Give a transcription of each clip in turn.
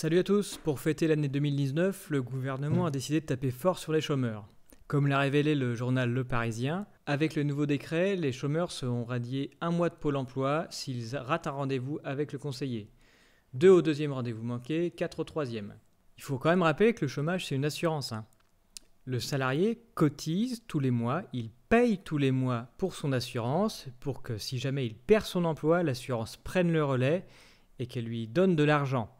Salut à tous, pour fêter l'année 2019, le gouvernement a décidé de taper fort sur les chômeurs. Comme l'a révélé le journal Le Parisien, avec le nouveau décret, les chômeurs seront radiés un mois de Pôle emploi s'ils ratent un rendez-vous avec le conseiller. Deux au deuxième rendez-vous manqué, quatre au troisième. Il faut quand même rappeler que le chômage, c'est une assurance. hein. Le salarié cotise tous les mois, il paye tous les mois pour son assurance, pour que si jamais il perd son emploi, l'assurance prenne le relais et qu'elle lui donne de l'argent.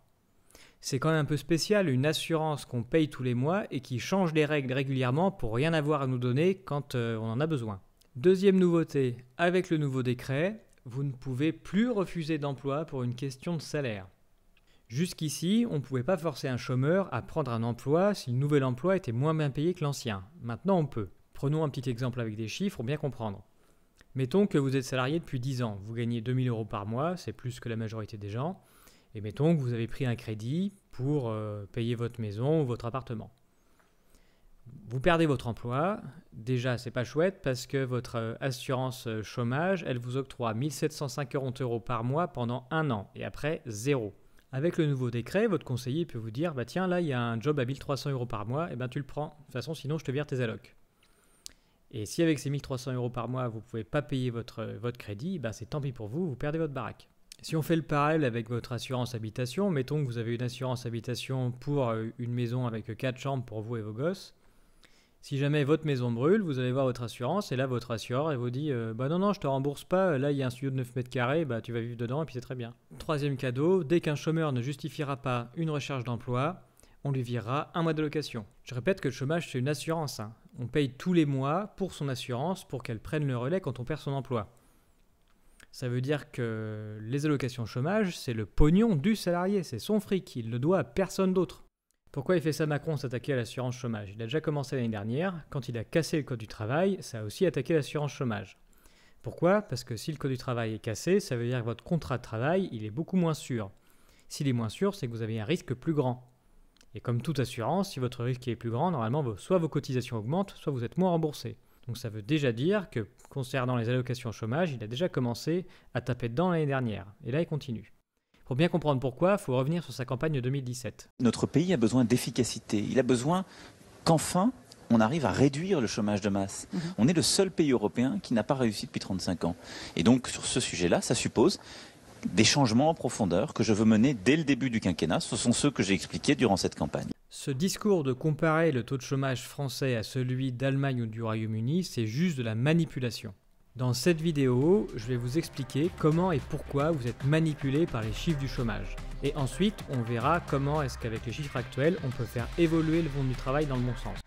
C'est quand même un peu spécial, une assurance qu'on paye tous les mois et qui change les règles régulièrement pour rien avoir à nous donner quand euh, on en a besoin. Deuxième nouveauté, avec le nouveau décret, vous ne pouvez plus refuser d'emploi pour une question de salaire. Jusqu'ici, on ne pouvait pas forcer un chômeur à prendre un emploi si le nouvel emploi était moins bien payé que l'ancien. Maintenant, on peut. Prenons un petit exemple avec des chiffres pour bien comprendre. Mettons que vous êtes salarié depuis 10 ans, vous gagnez 2000 euros par mois, c'est plus que la majorité des gens, et mettons que vous avez pris un crédit pour euh, payer votre maison ou votre appartement. Vous perdez votre emploi, déjà c'est pas chouette parce que votre euh, assurance euh, chômage, elle vous octroie 1750 euros par mois pendant un an, et après zéro. Avec le nouveau décret, votre conseiller peut vous dire bah tiens là il y a un job à 1300 euros par mois, et ben tu le prends. De toute façon sinon je te vire tes allocs. Et si avec ces 1300 euros par mois vous pouvez pas payer votre, votre crédit, ben c'est tant pis pour vous, vous perdez votre baraque. Si on fait le parallèle avec votre assurance habitation, mettons que vous avez une assurance habitation pour euh, une maison avec 4 chambres pour vous et vos gosses. Si jamais votre maison brûle, vous allez voir votre assurance et là votre assureur vous dit euh, bah non non je te rembourse pas, là il y a un studio de 9 mètres carrés, bah tu vas vivre dedans et puis c'est très bien. Troisième cadeau, dès qu'un chômeur ne justifiera pas une recherche d'emploi, on lui virera un mois de location. Je répète que le chômage c'est une assurance. hein. On paye tous les mois pour son assurance pour qu'elle prenne le relais quand on perd son emploi. Ça veut dire que les allocations chômage, c'est le pognon du salarié, c'est son fric, il le doit à personne d'autre. Pourquoi il fait ça Macron s'attaquer à l'assurance chômage? Il a déjà commencé l'année dernière, quand il a cassé le code du travail, ça a aussi attaqué l'assurance chômage. Pourquoi? Parce que si le code du travail est cassé, ça veut dire que votre contrat de travail, il est beaucoup moins sûr. S'il est moins sûr, c'est que vous avez un risque plus grand. Et comme toute assurance, si votre risque est plus grand, normalement, soit vos cotisations augmentent, soit vous êtes moins remboursé. Donc ça veut déjà dire que concernant les allocations chômage, il a déjà commencé à taper dedans l'année dernière. Et là, il continue. Pour bien comprendre pourquoi, il faut revenir sur sa campagne 2017. Notre pays a besoin d'efficacité. Il a besoin qu'enfin, on arrive à réduire le chômage de masse. On est le seul pays européen qui n'a pas réussi depuis 35 ans. Et donc, sur ce sujet-là, ça suppose des changements en profondeur que je veux mener dès le début du quinquennat. Ce sont ceux que j'ai expliqués durant cette campagne. Ce discours de comparer le taux de chômage français à celui d'Allemagne ou du Royaume-Uni, c'est juste de la manipulation. Dans cette vidéo, je vais vous expliquer comment et pourquoi vous êtes manipulé par les chiffres du chômage. Et ensuite, on verra comment est-ce qu'avec les chiffres actuels, on peut faire évoluer le monde du travail dans le bon sens.